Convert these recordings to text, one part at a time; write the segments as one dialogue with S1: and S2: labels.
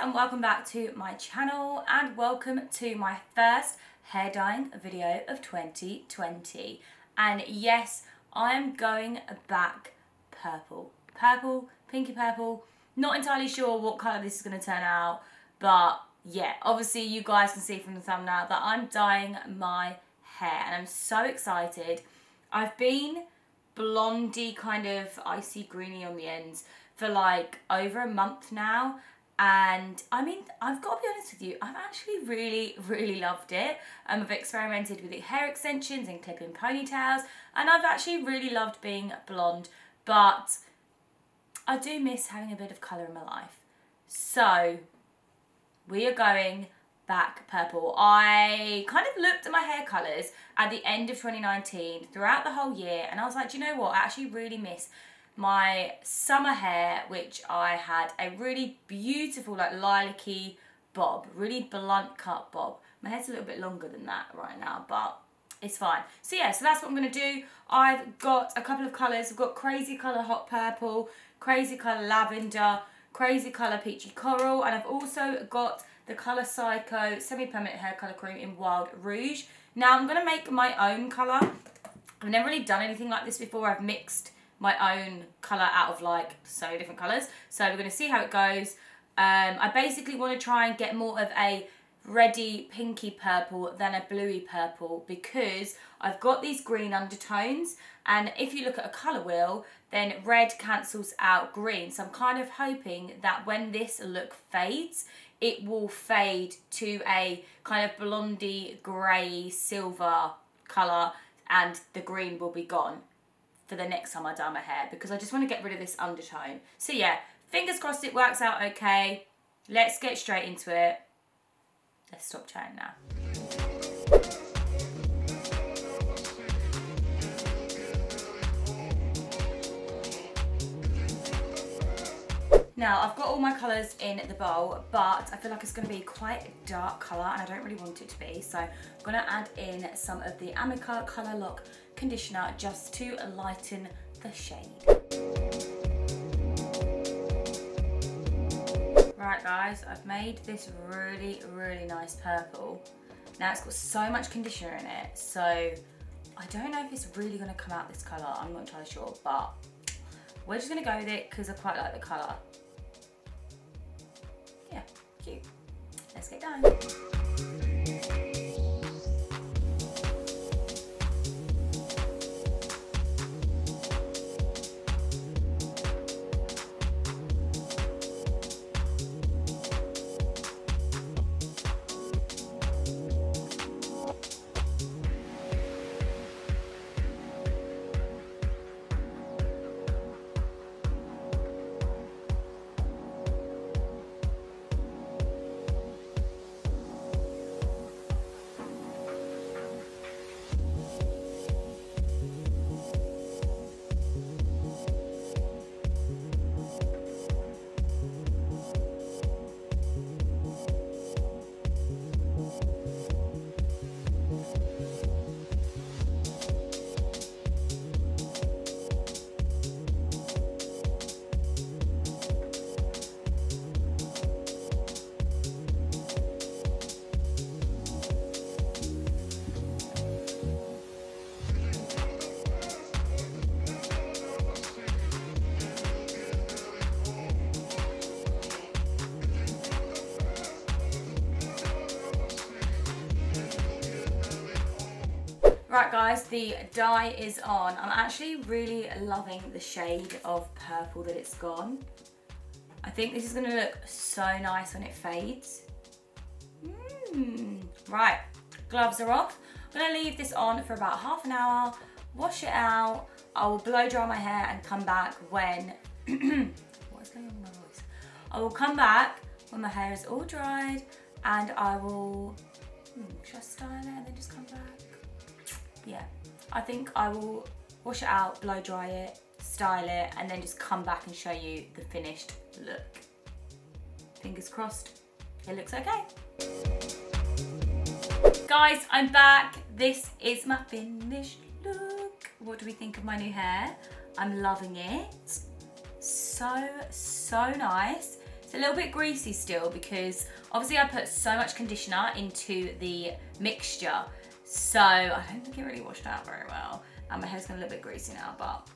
S1: and welcome back to my channel and welcome to my first hair dyeing video of 2020 and yes I am going back purple. Purple pinky purple. Not entirely sure what colour this is going to turn out but yeah obviously you guys can see from the thumbnail that I'm dyeing my hair and I'm so excited. I've been blondie kind of icy greeny on the ends for like over a month now and I mean I've got to be honest with you I've actually really really loved it um, I've experimented with hair extensions and clipping ponytails and I've actually really loved being blonde but I do miss having a bit of colour in my life so we are going back purple. I kind of looked at my hair colours at the end of 2019 throughout the whole year and I was like, do you know what? I actually really miss my summer hair, which I had a really beautiful, like lilac-y bob, really blunt cut bob. My hair's a little bit longer than that right now, but it's fine. So yeah, so that's what I'm going to do. I've got a couple of colours. I've got crazy colour hot purple, crazy colour lavender, crazy colour peachy coral, and I've also got the Colour Psycho semi-permanent hair colour cream in Wild Rouge. Now I'm going to make my own colour. I've never really done anything like this before. I've mixed my own colour out of like so different colours. So we're going to see how it goes. Um, I basically want to try and get more of a reddy pinky purple than a bluey purple because I've got these green undertones and if you look at a colour wheel then red cancels out green so I'm kind of hoping that when this look fades it will fade to a kind of blondie grey silver colour and the green will be gone for the next time I dye my hair because I just want to get rid of this undertone. So yeah, fingers crossed it works out okay. Let's get straight into it. Let's stop chatting now. Now, I've got all my colours in the bowl, but I feel like it's going to be quite a dark colour and I don't really want it to be. So I'm going to add in some of the Amica Colour Lock conditioner just to lighten the shade. Right guys, I've made this really, really nice purple. Now it's got so much conditioner in it, so I don't know if it's really gonna come out this color, I'm not entirely sure, but we're just gonna go with it because I quite like the color. Yeah, cute. Let's get going. Right guys, the dye is on. I'm actually really loving the shade of purple that it's gone. I think this is gonna look so nice when it fades. Mm. Right, gloves are off. I'm gonna leave this on for about half an hour, wash it out. I will blow dry my hair and come back when, what is going on with my voice? I will come back when my hair is all dried and I will, hmm, I style it and then just come back? Yeah, I think I will wash it out, blow dry it, style it, and then just come back and show you the finished look. Fingers crossed, it looks okay. Guys, I'm back. This is my finished look. What do we think of my new hair? I'm loving it. So, so nice. It's a little bit greasy still because obviously I put so much conditioner into the mixture. So I don't think it really washed out very well. And my hair's a little bit greasy now, but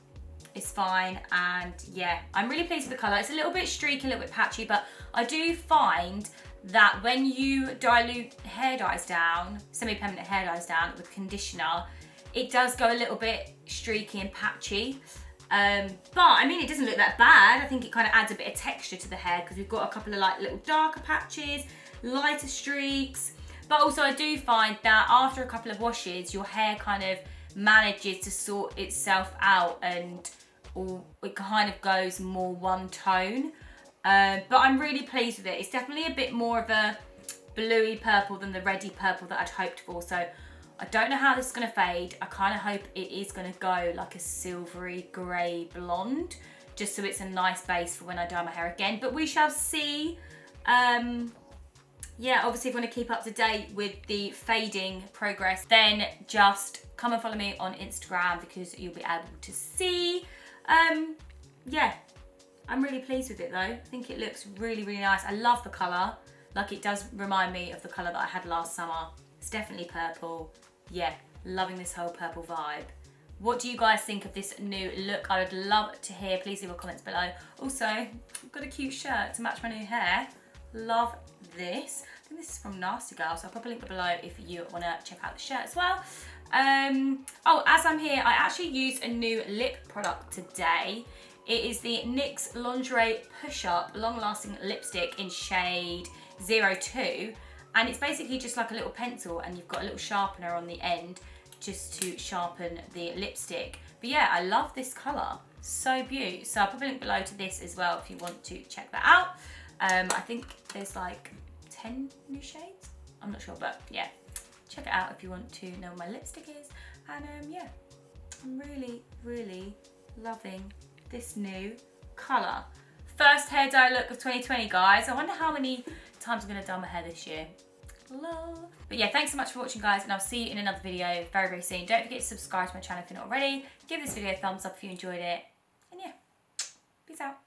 S1: it's fine. And yeah, I'm really pleased with the colour. It's a little bit streaky, a little bit patchy, but I do find that when you dilute hair dyes down, semi-permanent hair dyes down with conditioner, it does go a little bit streaky and patchy. Um, but I mean, it doesn't look that bad. I think it kind of adds a bit of texture to the hair because we've got a couple of like little darker patches, lighter streaks. But also I do find that after a couple of washes, your hair kind of manages to sort itself out and it kind of goes more one tone. Uh, but I'm really pleased with it. It's definitely a bit more of a bluey purple than the reddy purple that I'd hoped for. So I don't know how this is going to fade. I kind of hope it is going to go like a silvery grey blonde, just so it's a nice base for when I dye my hair again. But we shall see. Um, yeah, obviously if you want to keep up to date with the fading progress, then just come and follow me on Instagram because you'll be able to see. Um, yeah, I'm really pleased with it though. I think it looks really, really nice. I love the colour. Like it does remind me of the colour that I had last summer. It's definitely purple. Yeah, loving this whole purple vibe. What do you guys think of this new look? I would love to hear. Please leave your comments below. Also, I've got a cute shirt to match my new hair. Love this. I think this is from Nasty Gal, so I'll a link below if you want to check out the shirt as well. Um, oh, as I'm here, I actually used a new lip product today. It is the NYX Lingerie Push Up Long Lasting Lipstick in shade 02 and it's basically just like a little pencil and you've got a little sharpener on the end just to sharpen the lipstick. But yeah, I love this colour. So beautiful. So I'll put a link below to this as well if you want to check that out. Um, I think there's like 10 new shades. I'm not sure, but yeah, check it out if you want to know my lipstick is. And um, yeah, I'm really, really loving this new colour. First hair dye look of 2020, guys. I wonder how many times I'm going to dye my hair this year. Love. But yeah, thanks so much for watching, guys, and I'll see you in another video very, very soon. Don't forget to subscribe to my channel if you're not already. Give this video a thumbs up if you enjoyed it. And yeah, peace out.